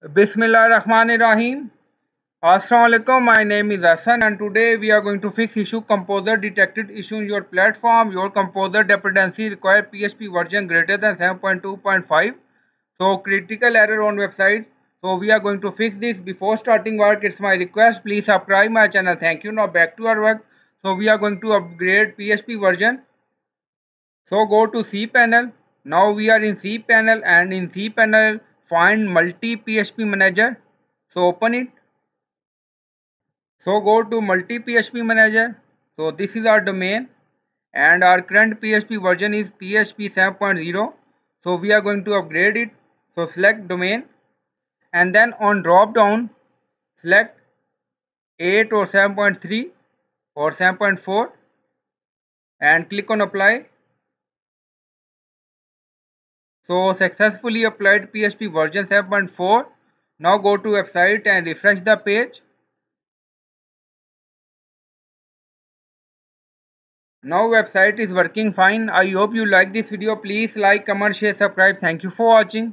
Bismillahirrahmanirrahim. Assalamualaikum. My name is Hassan and today we are going to fix issue composer detected issue in your platform. Your composer dependency require PHP version greater than 7.2.5. So critical error on website. So we are going to fix this before starting work. It's my request. Please subscribe my channel. Thank you. Now back to our work. So we are going to upgrade PHP version. So go to cPanel. Now we are in cPanel and in cPanel find MultiPHP Manager. So open it. So go to multi PHP manager. So this is our domain and our current PHP version is PHP 7.0. So we are going to upgrade it. So select domain and then on drop down select 8 or 7.3 or 7.4 and click on apply so successfully applied PHP version 7.4. Now go to website and refresh the page. Now website is working fine. I hope you like this video. Please like, comment, share, subscribe. Thank you for watching.